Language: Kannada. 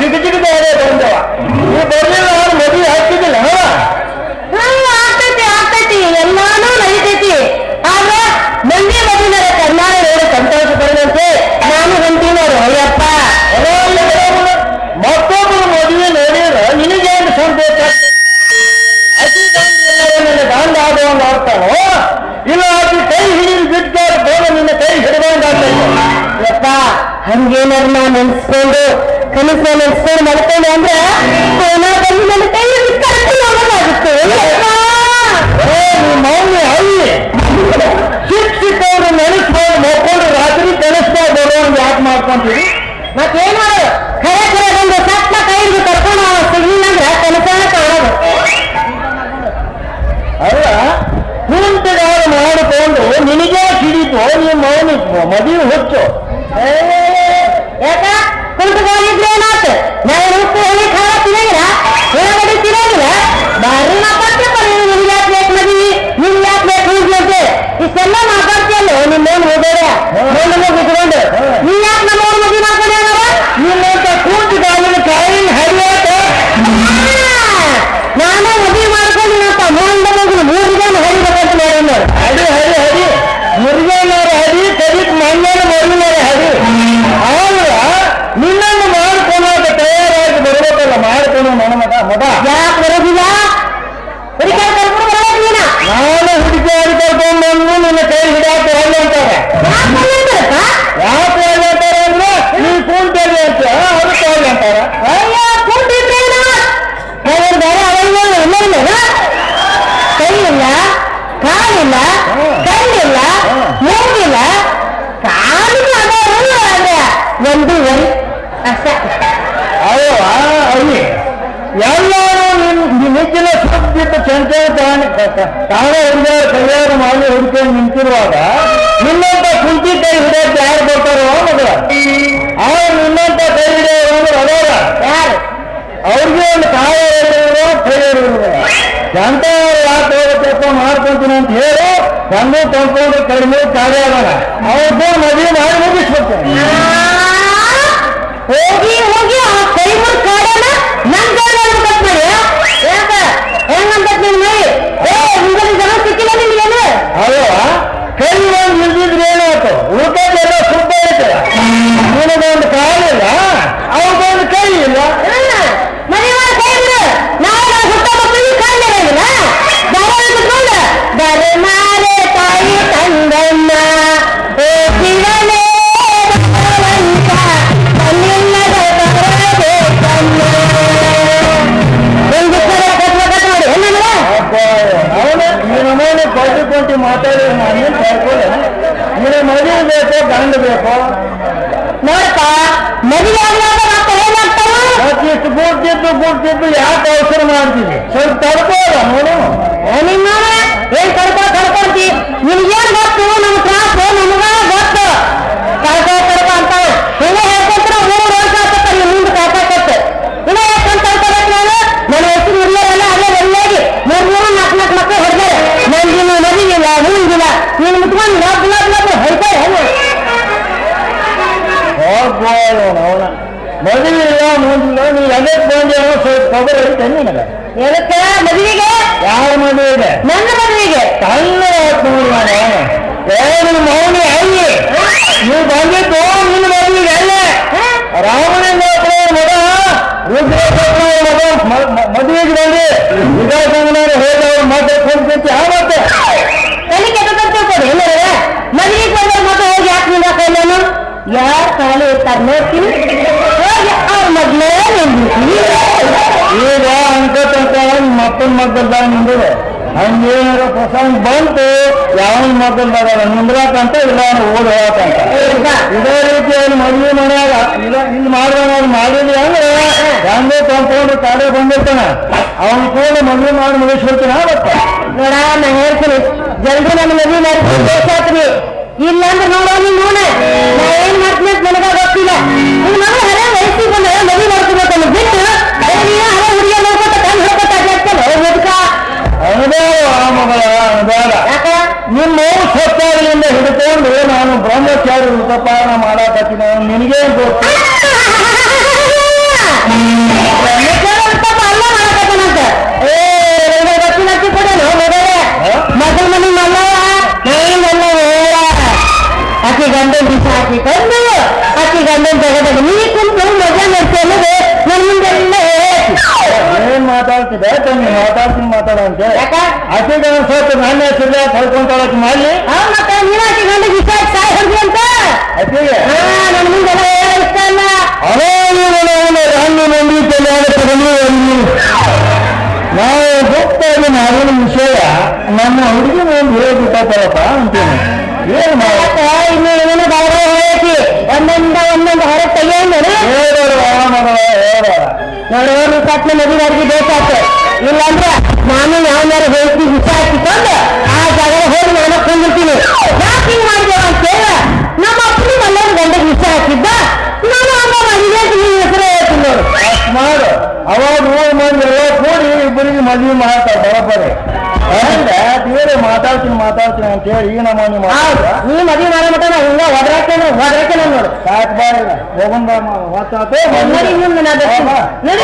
జిగిజిగి తయారే బందవ ఈ బొర్రెలు ಎತ್ಕೊಂಡು ಮಲ್ಕೊಂಡು ಅಂದ್ರೆ ಪುನಃ ಬಂದು ನನ್ನ ಕೈ ಹಿಡ್ದು ಕರ್ಕೊಂಡು ಹೋಗೋದಾಗುತ್ತೆ ಮೌನಿ ಹಳ್ಳಿ ಶಿಕ್ಷಿತವ್ರು ನೆನೆಸ್ಕೊಂಡು ಮಕ್ಕೊಂಡು ರಾತ್ರಿ ಕಲಿಸ್ತಾ ಬರೋಂಗ್ ಯಾಕೆ ಮಾಡ್ಕೊಂತೀವಿ ಮತ್ತೇನ್ ಖರೆ ಖರೆ ಬಂದು ಸತ್ತ ಕೈ ಹಿಡ್ದು ಕರ್ಕೊಂಡು ಸಿಗ್ಲಿಲ್ಲ ಕನಸನ್ನ ಕಾಣೋದು ಅಲ್ಲ ಕುಂಟಗಾರ ಮಾಡಿಕೊಂಡು ನಿನಗೆ ಸಿಡಿತು ನೀ ಮೌನ ಮದುವೆ ಹುಚ್ಚು. ತಾನೆ ತಾನೇ ಕಲ್ಯಾಣ ಮಾಡಿ ಹುಡುಕೊಂಡು ನಿಂತಿರುವಾಗ ನಿನ್ನಂತ ಕುಂತಿ ಕೈ ಹಿಡಿಯಕ್ಕೆ ಯಾರು ಬರ್ತಾರೋ ಮಗಳ ಅವ್ರು ನಿನ್ನಂತ ಕೈ ಹಿಡಿಯೋರು ಅಂದ್ರೆ ಅದಾರ ಯಾರು? ಅವ್ರಿಗೆ ಒಂದು ಕಾಯ ಹೇಳೋ ಕೈ ಇರೋರು ಜಂತ ಯಾಕೆ ಹೋಗಬೇಕು ಮಾಡ್ಕೊಂತೀನಿ ಅಂತ ಹೇಳಿ ಬಂದು ತಂದ್ಕೊಂಡು ಕಡಿಮೆ ಕಾರ್ಯ ಅದಾನ ಅವ್ರದ್ದು ಮದುವೆ ಮಾಡಿ ಮುಗಿಸ್ಬೇಕು. ಹೋಗಿ ಹೋಗಿ ಆ ಕೈ ಮುರ್ ಮತ್ತಿಷ್ಟು ಗುಡ್ತಿದ್ದು ಗುಡ್ತಿದ್ದು ಯಾಕೆ ಅವಸರ ಮಾಡ್ತೀವಿ ಸ್ವಲ್ಪ ತಡ್ಕೋದ ನೋಡು ನಿನ್ನ ಏನ್ ಕಡ್ಕೊ ಕಡ್ಕೊಂತಿ ನಿನ್ಗೇನ್ ಗೊತ್ತು ನಮ್ ಕ್ಲಾಸ್ ನಮಗ ಗೊತ್ತು ಕಡ್ಕೊ ಕಡ್ಕೊ ಅಂತಾವ ಹಿಂಗ ಹೇಳ್ಕೊಂಡ್ರೆ ಮೂರು ವರ್ಷ ಆಗ್ತದ ನಿಮ್ ಮುಂದೆ ಕಾಕಾಕತ್ತೆ ಇನ್ನ ಯಾಕಂತ ಕಡ್ಕೋಬೇಕು ನಾನು ನನ್ನ ಹೆಸರು ಇರ್ಲಿಲ್ಲ ಅಲ್ಲೇ ಒಳ್ಳೆಯಾಗಿ ಮೂರ್ ಮೂರು ನಾಲ್ಕು ನಾಲ್ಕು ಮಕ್ಕಳು ಹೊಡೆದಾರೆ ನಂದಿನ ಮದುವಿಲ್ಲ ಮುಂದಿಲ್ಲ ನೀನು ಮುಟ್ಕೊಂಡು ಲಬ್ ಲಬ್ ಲಬ್ ಹೊಯ್ತಾರೆ ಹೋಗ್ಬೋದು ಅವನ ಮದುವೆ ಇಲ್ಲ ಮುಂದಿಲ್ಲ ನೀ ಅದಕ್ಕೆ ಬಂದೇನೋ ಸ್ವಲ್ಪ ಖಬರ್ ಐತೆ ನಿನಗೆ. ಎದಕ್ಕೆ ಮದುವೆಗೆ? ಯಾರ ಮದುವೆ ಇದೆ ನನ್ನ ಮದುವೆಗೆ? ಕಲ್ಲ ನೋಡಿ ನಾನು ಏನು ಮೌನಿ ಅಲ್ಲಿ. ನೀವು ಬಂದಿದ್ದು ನಿನ್ನ ಮದುವೆಗೆ ಅಲ್ಲ. ರಾವಣನ ಮಗ ರುದ್ರ ಮಗ ಮದುವೆಗೆ ಬಂದು ವಿಧಾನಸಭೆ ಹೋದವರು ಮತ್ತೆ ಕೊಂಡ್ಕೊಂತ ಯಾವತ್ತೆ ತಲೆ ಕೆಟ್ಟದಂತ ತಿಳ್ಕೊಡಿ ಎಲ್ಲರೂ. ಮದುವೆಗೆ ಬಂದ ಮಗ ಹೋಗಿ ಯಾಕೆ ನಿಂದ ಕೈಲೇನು ಯಾರು ಖಾಲಿ ಇರ್ತಾರೆ ನೋಡ್ತೀನಿ. ಈಗ ಅಂಕ ತನಕ ಮತ್ತೊಂದು ಮಗ್ಗಲ್ದಾಗ ನಿಂದಿದೆ ಹಂಗೇನಾರ ಪ್ರಸಂಗ ಬಂತು ಯಾವ ಮಗ್ಗಲ್ದಾಗ ನಿಂದ್ರಾಕಂತ ಇಲ್ಲ ಓದ್ ಹೇಳಕಂತ ಇದೇ ರೀತಿಯಲ್ಲಿ ಮದುವೆ ಮನ್ಯಾಗ ಇಲ್ಲ ಮಾಡೋಣ ಮಾಡಿದ್ವಿ ಅಂದ್ರೆ ಹೆಂಗೋ ತಂದ್ಕೊಂಡು ಕಾಡೆ ಬಂದಿರ್ತಾನ ಅವನು ಕೂಡ ಮದುವೆ ಮಾಡಿ ಮುಗಿಸ್ಬಿಡ್ತಾನ ಅವತ್ತ ನೋಡ ನಾ ಹೇಳ್ತೀನಿ ಜಲ್ದಿ ನನ್ನ ಮದುವೆ ಮಾಡಿ ಇಲ್ಲ ಅಂದ್ರೆ ನೋಡೋ ನೀನ್ ನೋಡ. ನಾ ಏನ್ ಮಾಡ್ತೀನಿ ನನಗ ಗೊತ್ತಿಲ್ಲ. ನಿನ್ ಮಗ ಹರೇ ವಯಸ್ಸಿಗೆ ಬಂದ ಮದುವೆ ಮಾಡ್ಕೋಬೇಕನ್ನು ಬಿಟ್ಟು ನೀನು ಹರೇ ಹುಡುಗಿಯ ನೋಡ್ಕೊತ ಕಣ್ಣು ಹೊಡ್ಕೊತ ಅಡ್ಡಾಡ್ತಾನೆ ಮುದುಕ ಅನುಭವ ಮಗಳ ಅನುಭವ. ಯಾಕ? ನಿಮ್ಮ ಸ್ವಚ್ಛಾಗಿಯಿಂದ ಹಿಡ್ಕೊಂಡು ನಾನು ಬ್ರಹ್ಮಚಾರಿ ಉಪಪಾನ ಆಗ್ತದೆ ತಮ್ಮ ಮಾತಾಡ್ತೀನಿ ಮಾತಾಡಂತೆ. ಆಕಿಗೆ ಅನ್ಸತ್ ನನ್ನ ಹೆಸರಿಲ್ಲ ಕಳ್ಕೊಂತಾಳ ಮಾಡಿ ಆಕಿಗೆ ಅವನು ನಂಬಿ ಕಲ್ಯಾಣ ತಗೊಂಡು ನೋಡು ನೀ ಬೇಕಾಗ್ತದೆ ಇಲ್ಲಾಂದ್ರೆ ನಾನು ಯಾವನಾರು ಹೋಗಿ ವಿಷ ಹಾಕಿಕೊಂಡು ಆ ಜಾಗ ಹೋಗಿ ನಾನು ಕೊಂಡಿರ್ತೀನಿ ಯಾಕೆ ಹಿಂಗ್ ಅಂತ ಹೇಳ ನಮ್ಮ ಅಪ್ಪನ ಮಲ್ಲನ ಗಂಡಗೆ ವಿಷ ಹಾಕಿದ್ದ ನಾನು ಅಮ್ಮ ನೀನ್ ಹೆಸರು ಹೇಳ್ತೀನಿ ನೋಡು. ಮಾಡು. ಅವಾಗ ಮೂರು ಮಂದಿ ಕೂಡಿ ಇಬ್ಬರಿಗೆ ಮದುವೆ ಮಾಡ್ತಾರೆ ಬರೋಬ್ಬರಿ ಬೇರೆ ಮಾತಾಡ್ತೀನಿ ಮಾತಾಡ್ತೀನಿ ಅಂತ ಹೇಳಿ ಈ ಮಾಡ್ತಾರೆ ನೀ ಮದುವೆ ಮಾಡೋ ಮಟ ನಾ ಹಿಂಗ ಒದ್ರಾಕೇನ ಒದ್ರಾಕೇನ ನೋಡು. ಸಾಕು ಬಾಳ ಹೋಗಂದ ಹೊತ್ತಾತೆ ನಡಿ